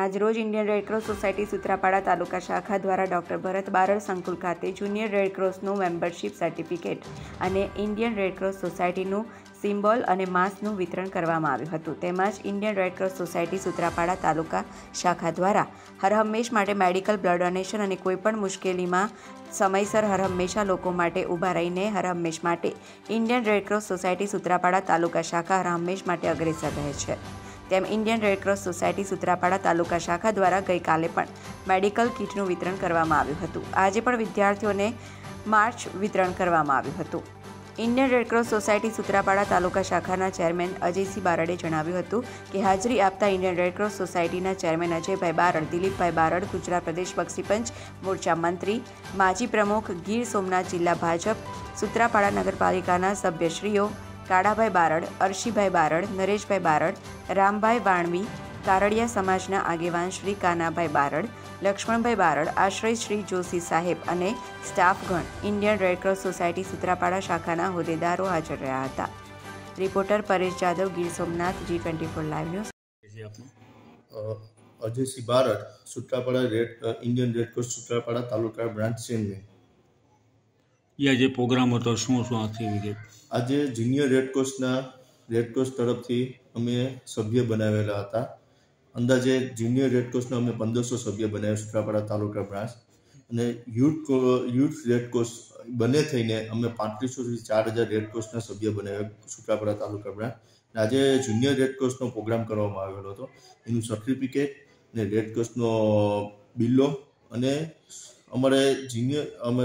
આજરોજ Indian Red Cross Society Sutrapada taluka શાખા દ્વારા ડોક્ટર ભરત બારડ સંકુલ ખાતે જુનિયર રેડક્રોસનું મેમ્બરશિપ સર્ટિફિકેટ અને ઇન્ડિયન રેડક્રોસ સોસાયટીનું સિમ્બોલ અને માસ્કનું વિતરણ કરવામાં આવ્યું હતું. તેમજ Indian Red Cross Society Sutrapada taluka શાખા દ્વારા હરહંમેશ માટે મેડિકલ બ્લડ ડોનેશન અને કોઈપણ મુશ્કેલીમાં સમયસર હરહંમેશા લોકો માટે ઊભા રહીને હરહંમેશ માટે Indian Red Cross Society Sutrapada taluka શાખા હરહંમેશ માટે અગ્રેસર રહે છે. તેમ Indian Red Cross Society Sutrapada taluka શાખા દ્વારા ગઈકાલે પણ મેડિકલ કિટનું વિતરણ કરવામાં આવ્યું હતું. આજે પણ વિદ્યાર્થીઓને માર્ચ વિતરણ કરવામાં આવ્યું હતું. Indian red cross society Sutrapada taluka શાખાના ચેરમેન અજયસિંહ બારડે જણાવ્યું હતું કે હાજરી આપતા ઇન્ડિયન રેડક્રોસ સોસાયટીના ચેરમેન અજયભાઈ બારડ, દિલીપભાઈ બારડ, ગુજરાત પ્રદેશ બક્ષીપંચ મોરચા મંત્રી, માજી પ્રમુખ ગીર સોમનાથ જિલ્લા ભાજપ, સુત્રાપાડા નગરપાલિકાના સભ્યશ્રીઓ કાળાભાઈ બારડ, અર્શીભાઈ બારડ, નરેશભાઈ બારડ, રામભાઈ વાણવી, કારડિયા સમાજના આગેવાન શ્રી કાનાભાઈ બારડ, લક્ષ્મણભાઈ બારડ, આશ્રય શ્રી જોશી સાહેબ અને સ્ટાફગણ Indian Red Cross Society Sutrapada શાખાના હોદ્દેદારો હાજર રહ્યા હતા. Reporter Paresh Jadav, Gir Somnath, G twenty four live news. Ajaysinh Barad, Sutrapada red Indian Red Cross Sutrapada taluka branch chairman. યા જે પ્રોગ્રામ હતો, શું શું આથી વિગત આજે જુનિયર રેડક્રોસના રેડક્રોસ તરફથી અમે સભ્ય બનાવેલા હતા. અંદાજે જુનિયર રેડક્રોસના અમે પંદરસો સભ્ય બનાવ્યા સુત્રાપાડા તાલુકા બ્રાન્ચ. અને યુથ યુથ રેડક્રોસ બંને થઈને અમે પાંત્રીસોથી ચાર હજાર રેડક્રોસના સભ્ય બનાવ્યા સુત્રાપાડા તાલુકા બ્રાન્ચ. અને આજે જુનિયર રેડક્રોસનો પ્રોગ્રામ કરવામાં આવેલો હતો. એનું સર્ટિફિકેટ ને રેડક્રોસનો બિલ્લો અને અમારે જિનિયર અમે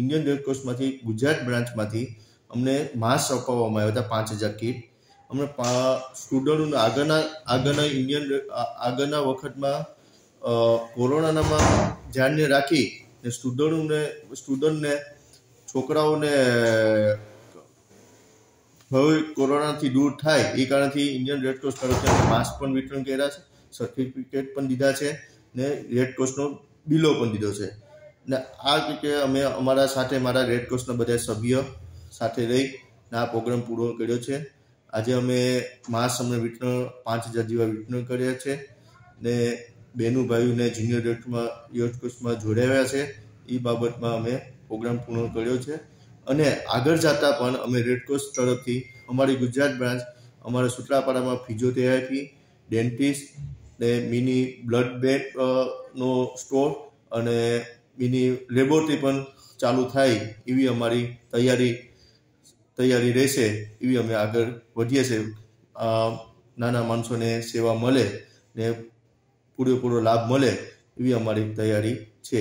ઇન્ડિયન રેડક્રોસમાંથી ગુજરાત બ્રાન્ચમાંથી અમને માસ્ક અપાવવામાં આવ્યા હતા, પાંચ હજાર કીટ અમને સ્ટુડન્ટોને આગળના આગળના ઇન્ડિયન આગળના વખતમાં કોરોનામાં ધ્યાનને રાખી ને સ્ટુડન્ટોને સ્ટુડન્ટને છોકરાઓને, હવે કોરોનાથી દૂર થાય એ કારણથી ઇન્ડિયન રેડક્રોસ તરફથી માસ્ક પણ વિતરણ કર્યા છે સર્ટિફિકેટ પણ દીધા છે ને રેડક્રોસનો બિલો પણ દીધો છે. ને આ રીતે અમે અમારા સાથે મારા રેડક્રોસના બધા સભ્ય સાથે રહી આ પ્રોગ્રામ પૂરો કર્યો છે. આજે અમે અમે વિતરણ પાંચ હજાર જેવા વિતરણ કર્યા છે ને બેનું ભાઈઓને જુનિયર રેડમાં રેડક્રોસમાં જોડાવ્યા છે. એ બાબતમાં અમે પ્રોગ્રામ પૂર્ણ કર્યો છે. અને આગળ જતા પણ અમે રેડક્રોસ તરફથી અમારી ગુજરાત બ્રાન્ચ અમારા સુત્રાપાડામાં ફિઝિયોથેરાપી ડેન્ટિસ્ટ ને મિની બ્લડ બેંકનો સ્ટોર અને મિની લેબોરેટરી પણ ચાલુ થાય એવી અમારી તૈયારી તૈયારી રહેશે એવી અમે આગળ વધીએ છીએ. નાના માણસોને સેવા મળે ને પૂરેપૂરો લાભ મળે એવી અમારી તૈયારી છે.